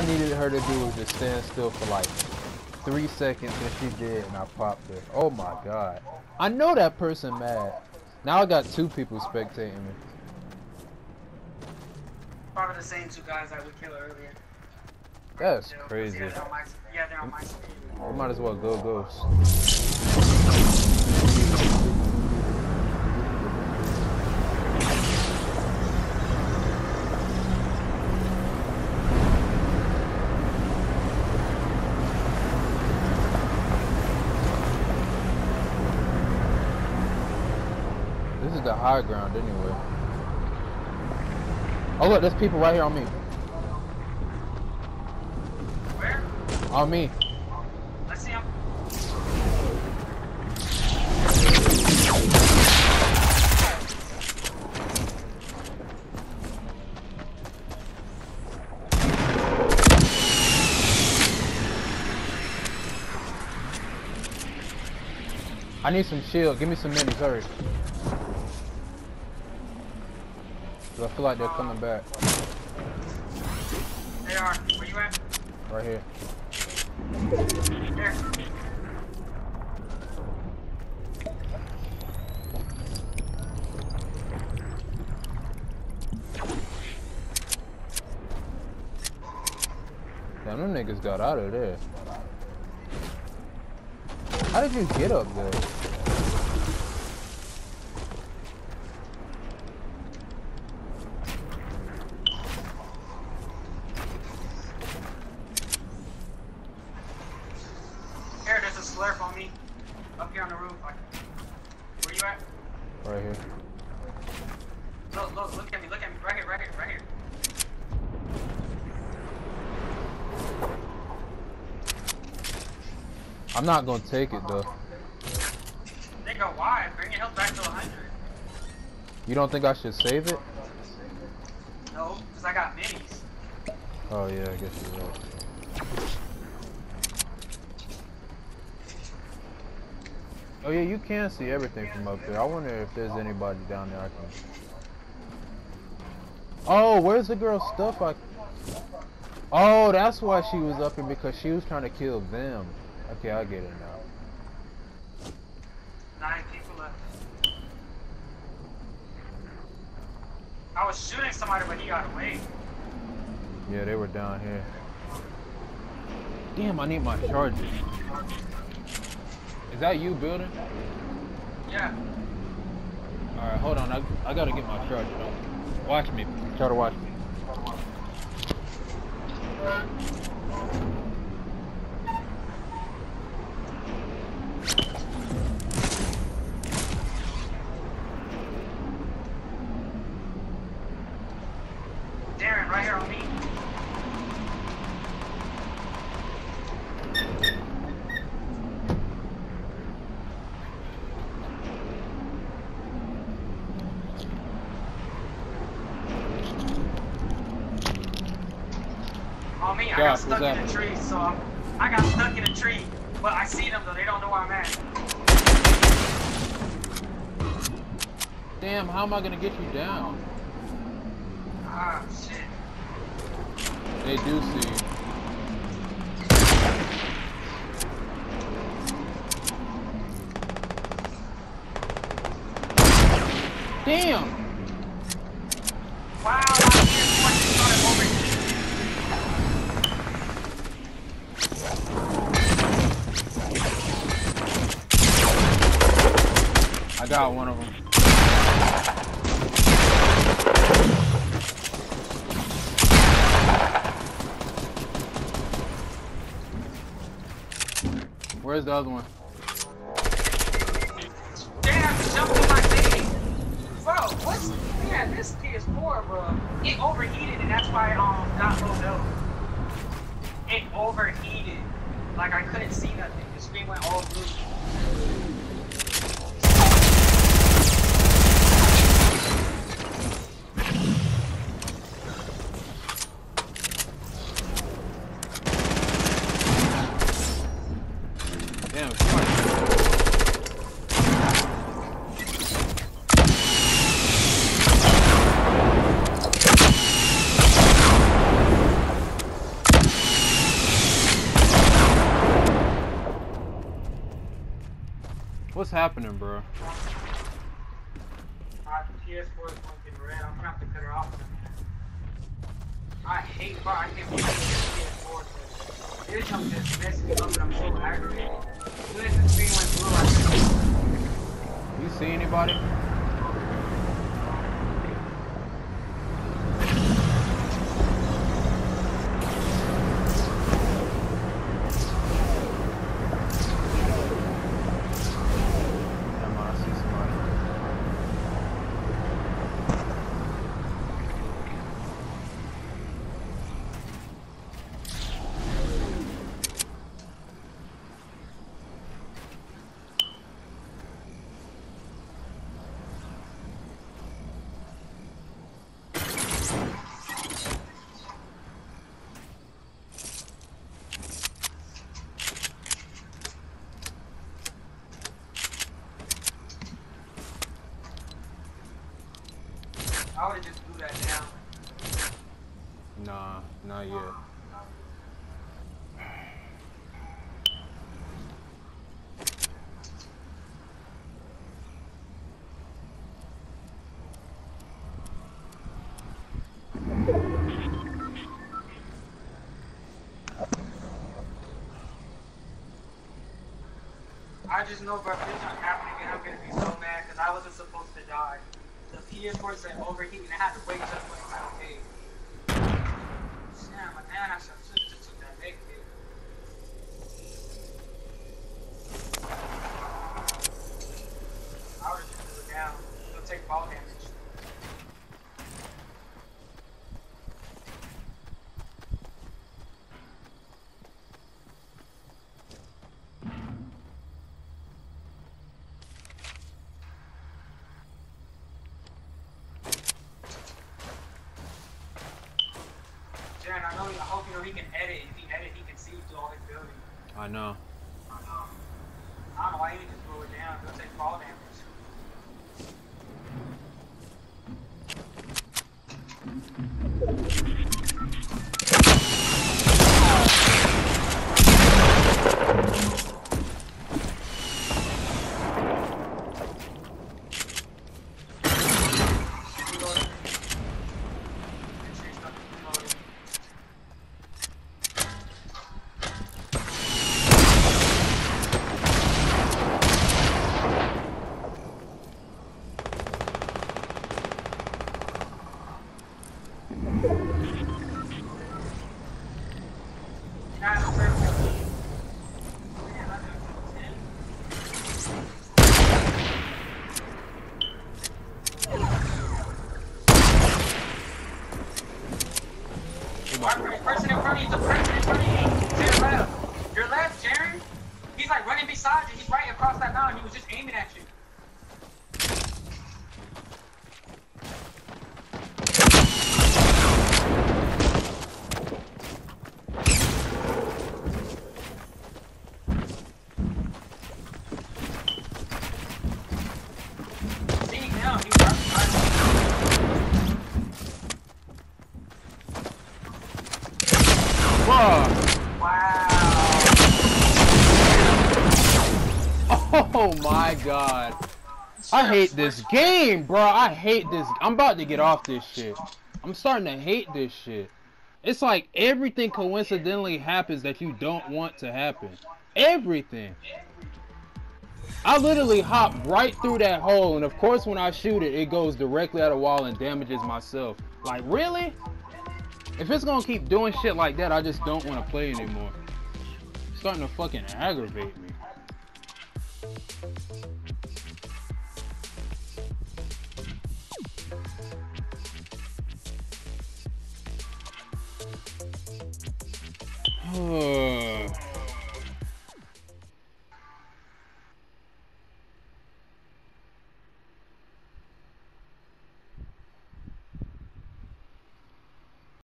I needed her to do was just stand still for like three seconds, and she did, and I popped her. Oh my god. I know that person mad. Now I got two people spectating me. Probably the same two guys that we killed earlier. That's Yeah, crazy. Yeah, they're on my, yeah, they're on my screen. We might as well go ghost. This is the high ground anyway. Oh look, there's people right here on me. Where? On me. Let's see him. I need some shield. Give me some minis, hurry. 'Cause I feel like they're coming back. They are. Where you at? Right here. There. Damn, them niggas got out of there. How did you get up there? Here, there's on me. Up here on the roof. Where you at? Right here. Look, look, look at me, look at me. Right here, right here, right here. I'm not gonna take it though. Nigga, why? Bring your health back to 100. You don't think I should save it? No, because I got minis. Oh yeah, I guess you're right. Oh yeah, you can see everything from up there. I wonder if there's anybody down there I can. Oh, where's the girl's stuff? I. Oh, that's why she was up here because she was trying to kill them. Okay, I get it now. Nine people left. I was shooting somebody, but he got away. Yeah, they were down here. Damn, I need my charger. Is that you building? Yeah. Alright, hold on. I, I gotta get my charger. Don't watch me. Try to watch me. I got what's stuck in a tree, so I'm, I got stuck in a tree. But I see them though, they don't know where I'm at. Damn, how am I gonna get you down? Ah, shit. They do see you. Damn! Wow, I can't fucking started overheating. I got one of them. Where's the other one? Damn, jumped my thing. Bro, what's man, this PS4, bro. It overheated and that's why um got low build. It overheated. Like I couldn't see nothing. The screen went all blue. Damn, somebody. What's happening, bro? My PS4 is blinking red. I'm gonna have to cut her off in a minute. I hate bro. I can't this PS4. This jump just messed me up, and I'm so aggravated. As soon as the screen went blue, I You see anybody? Never mind, I see somebody. I just blew that down. Nah, not yet. I just know, bro, if this not happening again, I'm gonna be so mad because I wasn't supposed to die. PS4 said overheat and I had to wait just when it's okay. Damn, man, I should have just took that big hit. I would've just threw it down. It'll take ball damage. Jaryhn, I know, I hope you know he can edit. If he edit, he can see through all his building. I know. Um, I don't know why he just throw it down. It'll take ball damage. Reloading. Entry stuff is reloading. Nah, no, sir. Man, I do ten. Mark, person in front of you, the person in front of you. To your left. Your left, Jaryhn. He's like running beside you. He's right across that mountain. He was just aiming at you. Oh my god. I hate this game, bro. I hate this. I'm about to get off this shit. I'm starting to hate this shit. It's like everything coincidentally happens that you don't want to happen. Everything. I literally hop right through that hole, and of course, when I shoot it, it goes directly at a wall and damages myself. Like, really? If it's gonna keep doing shit like that, I just don't want to play anymore. It's starting to fucking aggravate me. Oh.